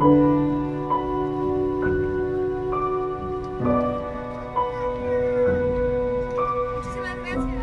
起来，不要起来。